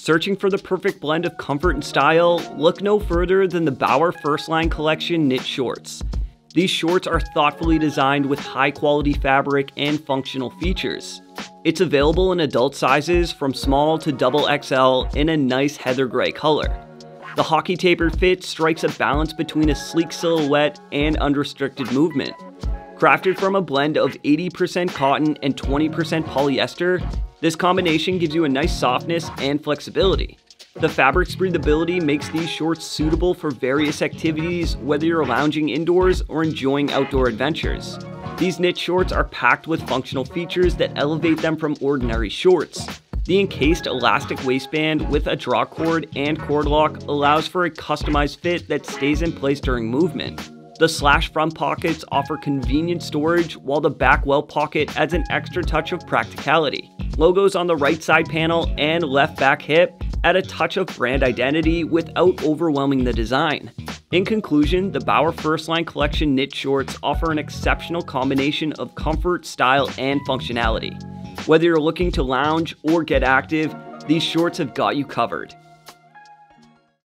Searching for the perfect blend of comfort and style? Look no further than the Bauer First Line Collection knit shorts. These shorts are thoughtfully designed with high quality fabric and functional features. It's available in adult sizes from small to double XL in a nice heather gray color. The hockey tapered fit strikes a balance between a sleek silhouette and unrestricted movement. Crafted from a blend of 80% cotton and 20% polyester, this combination gives you a nice softness and flexibility. The fabric's breathability makes these shorts suitable for various activities, whether you're lounging indoors or enjoying outdoor adventures. These knit shorts are packed with functional features that elevate them from ordinary shorts. The encased elastic waistband with a draw cord and cord lock allows for a customized fit that stays in place during movement. The slash front pockets offer convenient storage, while the back well pocket adds an extra touch of practicality. Logos on the right side panel and left back hip add a touch of brand identity without overwhelming the design. In conclusion, the Bauer First Line Collection knit shorts offer an exceptional combination of comfort, style, and functionality. Whether you're looking to lounge or get active, these shorts have got you covered.